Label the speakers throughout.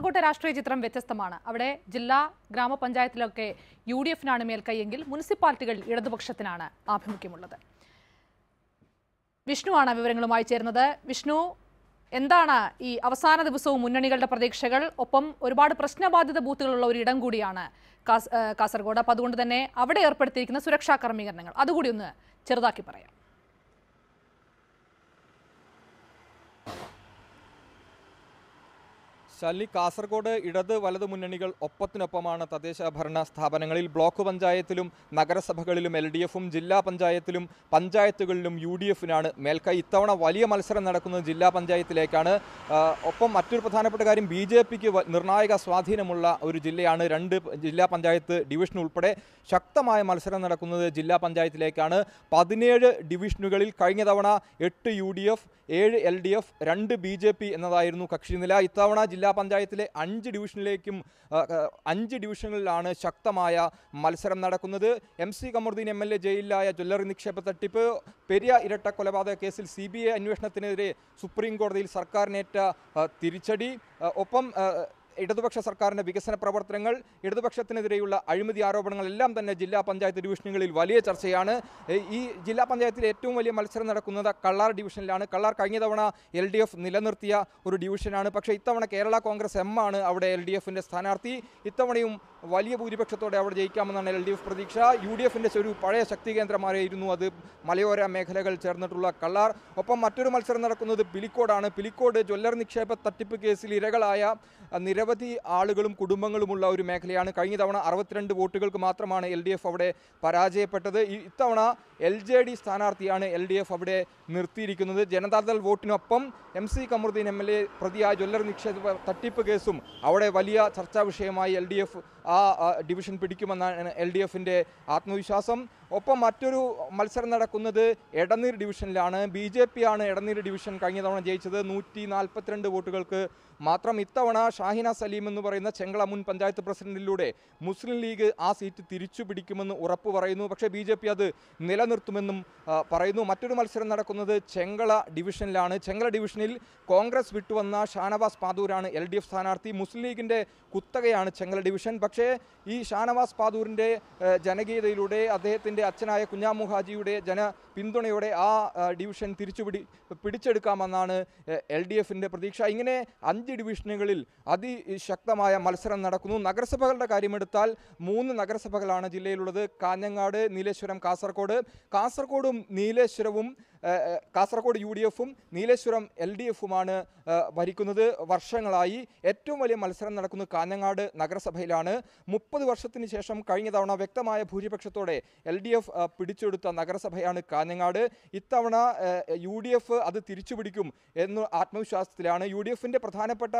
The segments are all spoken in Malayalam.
Speaker 1: കാസർകോട്ടെ രാഷ്ട്രീയ ചിത്രം വ്യത്യസ്തമാണ്. അവിടെ ജില്ലാ ഗ്രാമപഞ്ചായത്തിലൊക്കെ യു ഡി എഫിനാണ് മേൽക്കൈയെങ്കിൽ മുനിസിപ്പാലിറ്റികൾ ഇടതുപക്ഷത്തിനാണ് ആഭിമുഖ്യമുള്ളത്. വിഷ്ണുവാണ് വിവരങ്ങളുമായി ചേരുന്നത്. വിഷ്ണു എന്താണ് ഈ അവസാന ദിവസവും മുന്നണികളുടെ പ്രതീക്ഷകൾ? ഒപ്പം ഒരുപാട് പ്രശ്നബാധിത ബൂത്തുകളുള്ള ഒരു ഇടം കൂടിയാണ് കാസർഗോഡ്. അപ്പോൾ അതുകൊണ്ട് തന്നെ അവിടെ ഏർപ്പെടുത്തിയിരിക്കുന്ന സുരക്ഷാ ക്രമീകരണങ്ങൾ. അതുകൂടി ഒന്ന് ചെറുതാക്കി പറയാം.
Speaker 2: ശാലിനി കാസർഗോഡ് ഇടത് വലത് മുന്നണികൾ ഒപ്പത്തിനൊപ്പമാണ് തദ്ദേശ ഭരണ സ്ഥാപനങ്ങളിൽ ബ്ലോക്ക് പഞ്ചായത്തിലും നഗരസഭകളിലും എൽ ഡി എഫും ജില്ലാ പഞ്ചായത്തിലും പഞ്ചായത്തുകളിലും യു ഡി എഫിനാണ് മേൽക്കൈ. ഇത്തവണ വലിയ മത്സരം നടക്കുന്നത് ജില്ലാ പഞ്ചായത്തിലേക്കാണ്. ഒപ്പം മറ്റൊരു പ്രധാനപ്പെട്ട കാര്യം ബി ജെ പിക്ക് നിർണായക സ്വാധീനമുള്ള ഒരു ജില്ലയാണ് രണ്ട് ജില്ലാ പഞ്ചായത്ത് ഡിവിഷൻ ഉൾപ്പെടെ ശക്തമായ മത്സരം നടക്കുന്നത് ജില്ലാ പഞ്ചായത്തിലേക്കാണ്. പതിനേഴ് ഡിവിഷനുകളിൽ കഴിഞ്ഞ തവണ എട്ട് യു ഡി എഫ് ഏഴ് എൽ ഡി എഫ് രണ്ട് ബി ജെ പി എന്നതായിരുന്നു കക്ഷിനില. ഇത്തവണ ജില്ലാ പഞ്ചായത്തിലെ അഞ്ച് ഡിവിഷനിലേക്കും അഞ്ച് ഡിവിഷനുകളിലാണ് ശക്തമായ മത്സരം നടക്കുന്നത്. M C Kamaruddin M L A ജയിലിലായ jewellery നിക്ഷേപ തട്ടിപ്പ് പെരിയ ഇരട്ട കൊലപാതക കേസിൽ സി ബി ഐ അന്വേഷണത്തിനെതിരെ സുപ്രീം കോടതിയിൽ സർക്കാരിനേറ്റ തിരിച്ചടി ഒപ്പം ഇടതുപക്ഷ സർക്കാരിന്റെ വികസന പ്രവർത്തനങ്ങൾ ഇടതുപക്ഷത്തിനെതിരെയുള്ള അഴിമതി ആരോപണങ്ങളെല്ലാം തന്നെ ജില്ലാ പഞ്ചായത്ത് ഡിവിഷനുകളിൽ വലിയ ചർച്ചയാണ്. ഈ ജില്ലാ പഞ്ചായത്തിൽ ഏറ്റവും വലിയ മത്സരം നടക്കുന്നത് കള്ളാർ ഡിവിഷനിലാണ്. കള്ളാർ കഴിഞ്ഞ തവണ എൽ ഡി എഫ് നിലനിർത്തിയ ഒരു ഡിവിഷനാണ്. പക്ഷേ ഇത്തവണ കേരള കോൺഗ്രസ് എം ആണ് അവിടെ എൽ ഡി എഫിന്റെ സ്ഥാനാർത്ഥി. ഇത്തവണയും വലിയ ഭൂരിപക്ഷത്തോടെ അവിടെ ജയിക്കാമെന്നാണ് എൽ ഡി എഫ് പ്രതീക്ഷ. യു ഡി എഫിന്റെ ഒരു പഴയ ശക്തി കേന്ദ്രമായിരുന്നു അത്. മലയോര മേഖലകൾ ചേർന്നിട്ടുള്ള കള്ളാർ. ഒപ്പം മറ്റൊരു മത്സരം നടക്കുന്നത് പിലിക്കോടാണ്. പിലിക്കോട് ജ്വല്ലർ നിക്ഷേപ തട്ടിപ്പ് കേസിൽ ഇരകളായ അ, നിരവധി ആളുകളും കുടുംബങ്ങളുമുള്ള ഒരു മേഖലയാണ്. കഴിഞ്ഞ തവണ അറുപത്തിരണ്ട് വോട്ടുകൾക്ക് മാത്രമാണ് എൽ ഡി എഫ് അവിടെ പരാജയപ്പെട്ടത്. ഇത്തവണ എൽ ജെ ഡി സ്ഥാനാർത്ഥിയാണ് എൽ ഡി എഫ് അവിടെ നിർത്തിയിരിക്കുന്നത്. Janata Dal വോട്ടിനൊപ്പം M C Kamaruddin M L A പ്രതിയായ ജ്വല്ലർ നിക്ഷേപ തട്ടിപ്പ് കേസും അവിടെ വലിയ ചർച്ചാ വിഷയമായി എൽ ഡി എഫ് ആ ഡിവിഷൻ പിടിക്കുമെന്നാണ് എൽ ഡി എഫിന്റെ ആത്മവിശ്വാസം. ഒപ്പം മറ്റൊരു മത്സരം നടക്കുന്നത് എടനീർ ഡിവിഷനിലാണ്. ബി ജെ പി ആണ് എടനീർ ഡിവിഷൻ കഴിഞ്ഞ തവണ ജയിച്ചത്. നൂറ്റി നാൽപ്പത്തിരണ്ട് വോട്ടുകൾക്ക് മാത്രം ഇത്തവണ ഷാഹിന സലീം എന്ന് പറയുന്ന ചെങ്കള മുൻ പഞ്ചായത്ത് പ്രസിഡന്റിലൂടെ മുസ്ലിം ലീഗ് ആ സീറ്റ് തിരിച്ചു പിടിക്കുമെന്ന് ഉറപ്പ് പറയുന്നു. പക്ഷേ ബി ജെ പി അത് നിലനിർത്തുമെന്നും പറയുന്നു. മറ്റൊരു മത്സരം നടക്കുന്നത് ചെങ്കള ഡിവിഷനിലാണ്. ചെങ്കള ഡിവിഷനിൽ കോൺഗ്രസ് വിട്ടുവന്ന ഷാനവാസ് പാതൂരാണ് എൽ ഡി എഫ് സ്ഥാനാർത്ഥി. മുസ്ലിം ലീഗിന്റെ കുത്തകയാണ് ചെങ്കള ഡിവിഷൻ. പക്ഷേ ഈ ഷാനവാസ് പാതൂരിന്റെ ജനകീയതയിലൂടെ അദ്ദേഹത്തിന്റെ അച്ഛനായ കുഞ്ഞാമുഹാജിയുടെ ജന പിന്തുണയോടെ ആ ഡിവിഷൻ തിരിച്ചുപിടി പിടിച്ചെടുക്കാമെന്നാണ് എൽ ഡി എഫിന്റെ പ്രതീക്ഷ. ഇങ്ങനെ അഞ്ച് ഡിവിഷനുകളിൽ അതിശക്തമായ മത്സരം നടക്കുന്നു. നഗരസഭകളുടെ കാര്യമെടുത്താൽ മൂന്ന് നഗരസഭകളാണ് ജില്ലയിലുള്ളത്. കാഞ്ഞങ്ങാട് നീലേശ്വരം കാസർഗോഡ് കാസർഗോഡും നീലേശ്വരവും കാസർഗോഡ് യു ഡി എഫും നീലേശ്വരം എൽ ഡി എഫുമാണ് ഭരിക്കുന്നത്. വർഷങ്ങളായി ഏറ്റവും വലിയ മത്സരം നടക്കുന്നത് കാഞ്ഞങ്ങാട് നഗരസഭയിലാണ്. മുപ്പത് വർഷത്തിന് ശേഷം കഴിഞ്ഞ തവണ വ്യക്തമായ ഭൂരിപക്ഷത്തോടെ എൽ ഡി എഫ് പിടിച്ചെടുത്ത നഗരസഭയാണ് കാഞ്ഞങ്ങാട്. ഇത്തവണ യു ഡി എഫ് അത് തിരിച്ചുപിടിക്കും എന്ന ആത്മവിശ്വാസത്തിലാണ്. യു ഡി എഫിന്റെ പ്രധാനപ്പെട്ട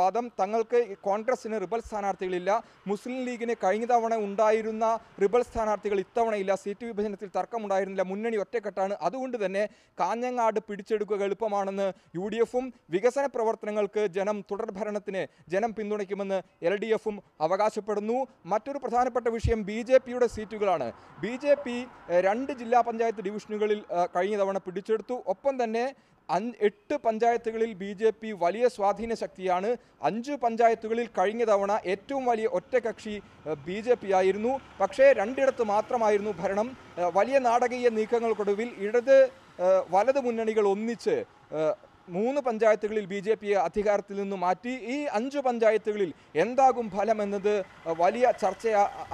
Speaker 2: വാദം തങ്ങൾക്ക് കോൺഗ്രസിന് റിബൽ സ്ഥാനാർത്ഥികളില്ല. മുസ്ലിം ലീഗിന് കഴിഞ്ഞ തവണ ഉണ്ടായിരുന്ന റിബൽ സ്ഥാനാർത്ഥികൾ ഇത്തവണയില്ല സീറ്റ് വിഭജനത്തിൽ തർക്കമുണ്ടായിരുന്നില്ല. മുന്നണി ഒറ്റക്കെട്ടാണ്. അതുകൊണ്ട് തന്നെ കാഞ്ഞങ്ങാട് പിടിച്ചെടുക്കുക എളുപ്പമാണെന്ന് യു ഡി എഫും വികസന പ്രവർത്തനങ്ങൾക്ക് ജനം തുടർ ഭരണത്തിന് ജനം പിന്തുണയ്ക്കുമെന്ന് എൽ ഡി എഫും അവകാശപ്പെടുന്നു. മറ്റൊരു പ്രധാനപ്പെട്ട വിഷയം ബി ജെ പിയുടെ സീറ്റുകളാണ്. ബി ജെ പി രണ്ട് ജില്ലാ പഞ്ചായത്ത് ഡിവിഷനുകളിൽ കഴിഞ്ഞ തവണ പിടിച്ചെടുത്തു. ഒപ്പം തന്നെ എട്ട് പഞ്ചായത്തുകളിൽ ബി ജെ പി വലിയ സ്വാധീന ശക്തിയാണ്. അഞ്ച് പഞ്ചായത്തുകളിൽ കഴിഞ്ഞ തവണ ഏറ്റവും വലിയ ഒറ്റകക്ഷി ബി ജെ പി ആയിരുന്നു. പക്ഷേ രണ്ടിടത്ത് മാത്രമായിരുന്നു ഭരണം. വലിയ നാടകീയ നീക്കങ്ങൾക്കൊടുവിൽ ഇടത് വലത് മുന്നണികൾ ഒന്നിച്ച് മൂന്ന് പഞ്ചായത്തുകളിൽ ബി ജെ പിയെ അധികാരത്തിൽ നിന്ന് മാറ്റി. ഈ അഞ്ച് പഞ്ചായത്തുകളിൽ എന്താകും ഫലം എന്നത് വലിയ ചർച്ച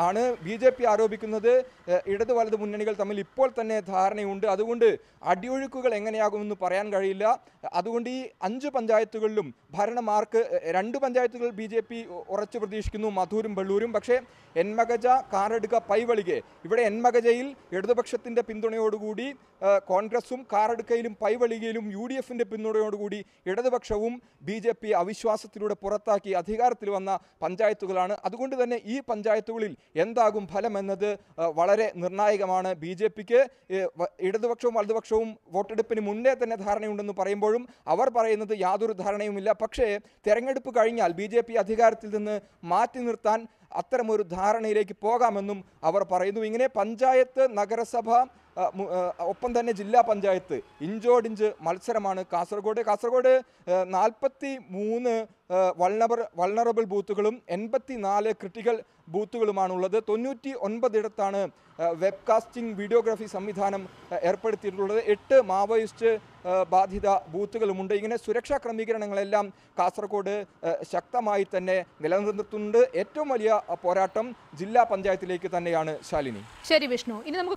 Speaker 2: ആണ്. ബി ജെ പി ആരോപിക്കുന്നത് ഇടതു വലത് മുന്നണികൾ തമ്മിൽ ഇപ്പോൾ തന്നെ ധാരണയുണ്ട്. അതുകൊണ്ട് അടിയൊഴുക്കുകൾ എങ്ങനെയാകുമെന്ന് പറയാൻ കഴിയില്ല. അതുകൊണ്ട് ഈ അഞ്ച് പഞ്ചായത്തുകളിലും ഭരണമാർക്ക് രണ്ട് പഞ്ചായത്തുകൾ ബി ജെ പി ഉറച്ചു പ്രതീക്ഷിക്കുന്നു. മധൂരും വെള്ളൂരും. പക്ഷേ എൻമകജ കാറെടുക്ക പൈവളികെ ഇവിടെ എൻമകജയിൽ ഇടതുപക്ഷത്തിന്റെ പിന്തുണയോടുകൂടി കോൺഗ്രസും കാറടുക്കയിലും പൈവളികയിലും യു ഡി എഫിന്റെ പിന്തുണയോടുകൂടി ഇടതുപക്ഷവും ബി ജെ പി അവിശ്വാസത്തിലൂടെ പുറത്താക്കി അധികാരത്തിൽ വന്ന പഞ്ചായത്തുകളാണ്. അതുകൊണ്ട് തന്നെ ഈ പഞ്ചായത്തുകളിൽ എന്താകും ഫലം എന്നത് വളരെ നിർണായകമാണ്. ബി ജെ പിക്ക് ഇടതുപക്ഷവും വലതുപക്ഷവും വോട്ടെടുപ്പിന് മുന്നേ തന്നെ ധാരണയുണ്ടെന്ന് പറയുമ്പോഴും അവർ പറയുന്നത് യാതൊരു ധാരണയുമില്ല. പക്ഷേ തെരഞ്ഞെടുപ്പ് കഴിഞ്ഞാൽ ബി ജെ പി അധികാരത്തിൽ നിന്ന് മാറ്റി നിർത്താൻ അത്തരമൊരു ധാരണയിലേക്ക് പോകാമെന്നും അവർ പറയുന്നു. ഇങ്ങനെ പഞ്ചായത്ത് നഗരസഭ ഒപ്പം തന്നെ ജില്ലാ പഞ്ചായത്ത് ഇഞ്ചോടിഞ്ച് മത്സരമാണ്. കാസർഗോഡ് കാസർഗോഡ് നാൽപ്പത്തി മൂന്ന് വൾണബർ വൾണറബിൾ ബൂത്തുകളും എൺപത്തി നാല് ക്രിട്ടിക്കൽ ബൂത്തുകളുമാണുള്ളത്. തൊണ്ണൂറ്റി ഒൻപതിടത്താണ് വെബ്കാസ്റ്റിംഗ് വീഡിയോഗ്രാഫി സംവിധാനം ഏർപ്പെടുത്തിയിട്ടുള്ളത്. എട്ട് മാവോയിസ്റ്റ് ബാധിത ബൂത്തുകളുമുണ്ട്. ഇങ്ങനെ സുരക്ഷാ ക്രമീകരണങ്ങളെല്ലാം കാസർഗോഡ് ശക്തമായി തന്നെ നിലനിർത്തുന്നുണ്ട്. ഏറ്റവും വലിയ പോരാട്ടം ജില്ലാ പഞ്ചായത്തിലേക്ക് തന്നെയാണ് ശാലിനി.
Speaker 1: ശരി വിഷ്ണു ഇനി നമുക്ക്